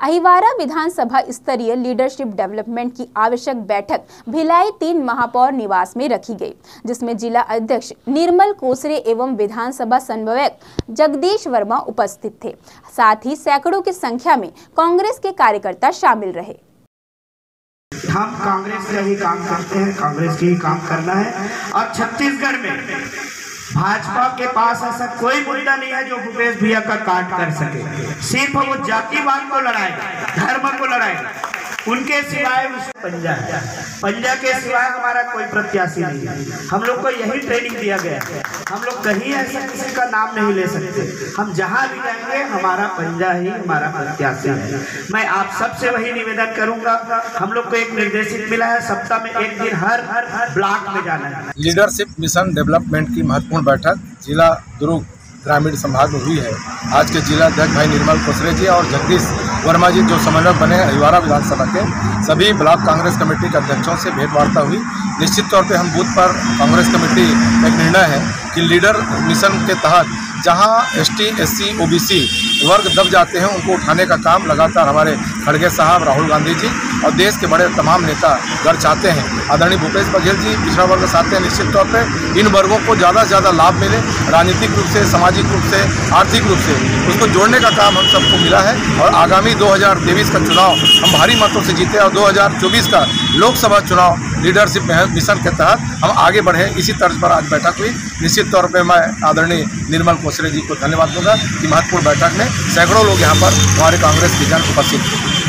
अहिवारा विधानसभा स्तरीय leadership development की आवश्यक बैठक भिलाई तीन महापौर निवास में रखी गई, जिसमें जिला अध्यक्ष निर्मल कोसरे एवं विधानसभा समन्वयक जगदीश वर्मा उपस्थित थे। साथ ही सैकड़ों की संख्या में कांग्रेस के कार्यकर्ता शामिल रहे। हम कांग्रेस का ही काम करते हैं, कांग्रेस के ही काम करना है। और छत्तीसगढ़ में भाजपा के पास ऐसा कोई मुद्दा नहीं है जो भूपेश भैया का काट कर सके। सिर्फ़ वो जातिवाद को लड़ाए धर्म को लड़ाए उनके सिवाय पंजा है। पंजा के सिवाय हमारा कोई प्रत्याशी नहीं है। हम लोग को यही ट्रेनिंग दिया गया है। हम लोग कहीं ऐसा किसी का नाम नहीं ले सकते। हम जहाँ भी जाएँगे, हमारा पंजा ही हमारा प्रत्याशी है। मैं आप सबसे वही निवेदन करूँगा। हम लोग को एक निर्देशित मिला है, सप्ताह में एक दिन हर हर ब्लॉक में जाना है। लीडरशिप मिशन डेवलपमेंट की महत्वपूर्ण बैठक, जिला दुर्ग ग्रामीण संभाग में हुई है। आज के जिला अध्यक्ष भाई निर्मल कोसरे जी और जगदीश वर्मा जी जो समन्वयक बने अहिवारा विधानसभा के, सभी ब्लॉक कांग्रेस कमेटी के अध्यक्षों से भेंट वार्ता हुई। निश्चित तौर पे हम बूथ पर कांग्रेस कमेटी एक निर्णय है कि लीडर मिशन के तहत जहाँ एस टी एस सी वर्ग दब जाते हैं, उनको उठाने का काम लगातार हमारे खड़गे साहब, राहुल गांधी जी और देश के बड़े तमाम नेता घर चाहते हैं। आदरणीय भूपेश बघेल जी, पिछड़ा वर्ग चाहते हैं निश्चित तौर पर इन वर्गों को ज़्यादा से ज़्यादा लाभ मिले, राजनीतिक रूप से, सामाजिक रूप से, आर्थिक रूप से। उसको जोड़ने का काम हम सबको मिला है और आगामी दो हज़ार तेईस का चुनाव हम भारी मतों से जीते और दो हज़ार चौबीस का लोकसभा चुनाव लीडरशिप मिशन के तहत हम आगे बढ़े इसी तर्ज पर आज बैठक हुई। निश्चित तौर पर मैं आदरणीय निर्मल कोसरे जी को धन्यवाद दूँगा कि महत्वपूर्ण बैठक में सैकड़ों लोग यहाँ पर हमारे कांग्रेस के जन उपस्थित थे।